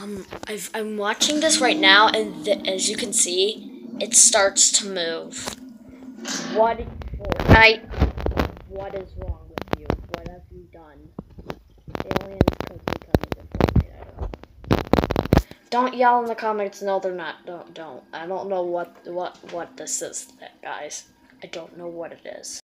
Um, I've, I'm watching this right now, and th- as you can see, it starts to move. What, Fortnite? What is wrong with you? What have you done? Aliens could be coming to Fortnite. I don't. Don't yell in the comments. No, they're not. Don't, don't. I don't know what, what, what this is, guys. I don't know what it is.